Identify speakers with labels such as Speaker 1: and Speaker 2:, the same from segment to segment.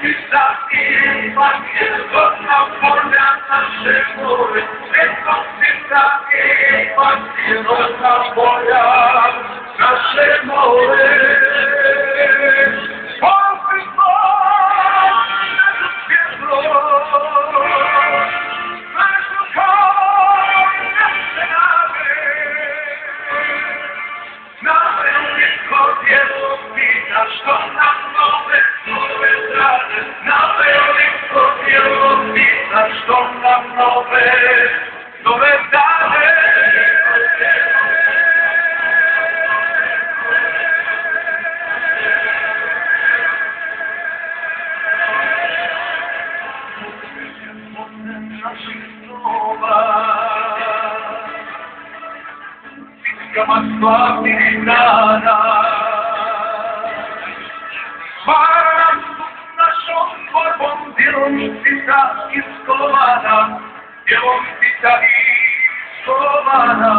Speaker 1: Thank you. Come on, fuck me, nah, nah. Sovana, Jeromitita i Sovana.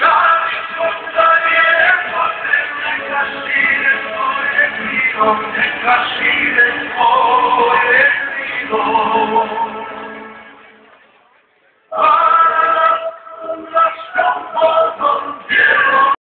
Speaker 1: Dani spontanie potrzebne kaszile swoje piwo, kaszile swoje